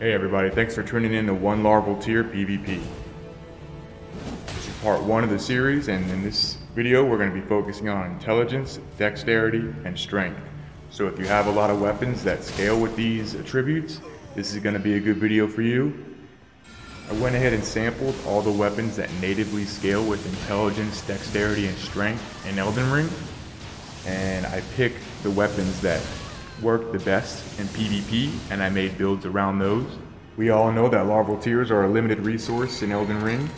Hey everybody, thanks for tuning in to One Larval Tear PvP. This is part one of the series, and in this video we're going to be focusing on intelligence, dexterity, and strength. So if you have a lot of weapons that scale with these attributes, this is going to be a good video for you. I went ahead and sampled all the weapons that natively scale with intelligence, dexterity, and strength in Elden Ring. And I picked the weapons that work the best in PvP, and I made builds around those. We all know that larval tears are a limited resource in Elden Ring.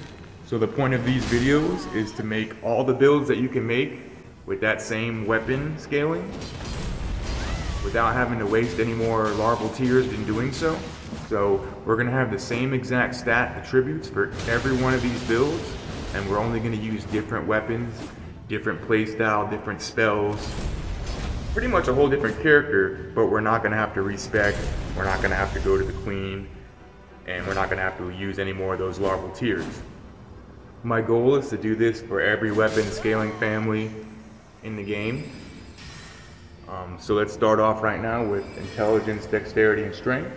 So the point of these videos is to make all the builds that you can make with that same weapon scaling without having to waste any more larval tears in doing so. So we're gonna have the same exact stat attributes for every one of these builds, and we're only gonna use different weapons, different playstyle, different spells, pretty much a whole different character, but we're not gonna have to respec, we're not gonna have to go to the queen, and we're not gonna have to use any more of those larval tears. My goal is to do this for every weapon scaling family in the game. Um, so let's start off right now with intelligence, dexterity, and strength.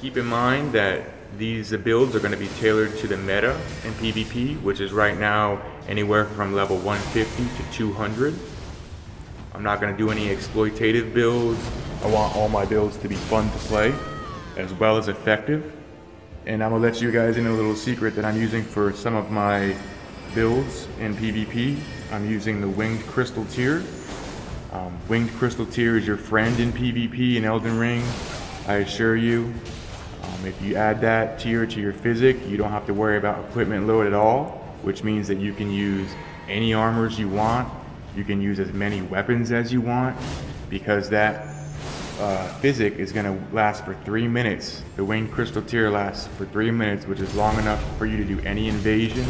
Keep in mind that these builds are going to be tailored to the meta in PvP, which is right now anywhere from level 150 to 200. I'm not to do any exploitative builds. I want all my builds to be fun to play, as well as effective. And I'm to let you guys in a little secret that I'm using for some of my builds in PvP. I'm using the Winged Crystal tear. Um, Winged Crystal tear is your friend in PvP in Elden Ring, I assure you. Um, if you add that tear to your physick, you don't have to worry about equipment load at all, which means that you can use any armors you want. You can use as many weapons as you want because that uh, physick is going to last for three minutes. The Winged Crystal tear lasts for three minutes, which is long enough for you to do any invasion,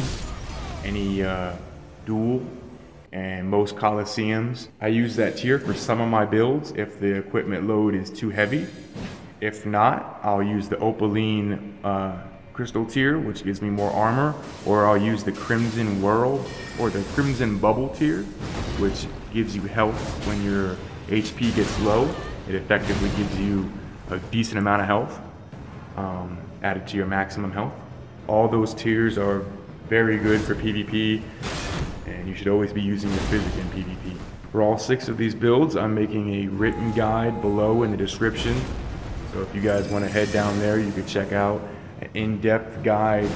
any uh, duel, and most coliseums. I use that tear for some of my builds if the equipment load is too heavy. If not, I'll use the Opaline uh, Crystal tear, which gives me more armor, or I'll use the Crimson Whirl or the Crimson Bubble tear, which gives you health when your HP gets low. It effectively gives you a decent amount of health um, added to your maximum health. All those tears are very good for PvP, and you should always be using your physick in PvP. For all six of these builds, I'm making a written guide below in the description so if you guys want to head down there, you can check out in-depth guide,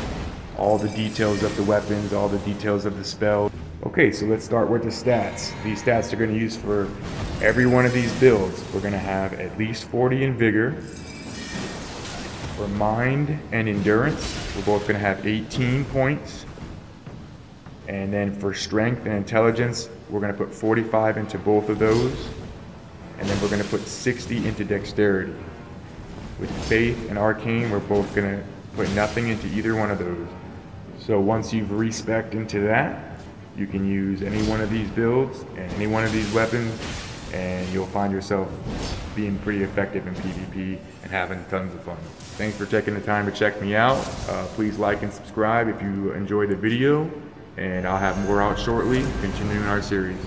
all the details of the weapons, all the details of the spell. Okay, so let's start with the stats. These stats are going to use for every one of these builds. We're going to have at least 40 in vigor. For mind and endurance, we're both going to have 18 points. And then for strength and intelligence, we're going to put 45 into both of those. And then we're going to put 60 into dexterity. With Faith and Arcane, we're both going to put nothing into either one of those. So once you've respec into that, you can use any one of these builds and any one of these weapons, and you'll find yourself being pretty effective in PvP and having tons of fun. Thanks for taking the time to check me out. Uh, please like and subscribe if you enjoyed the video, and I'll have more out shortly, continuing our series.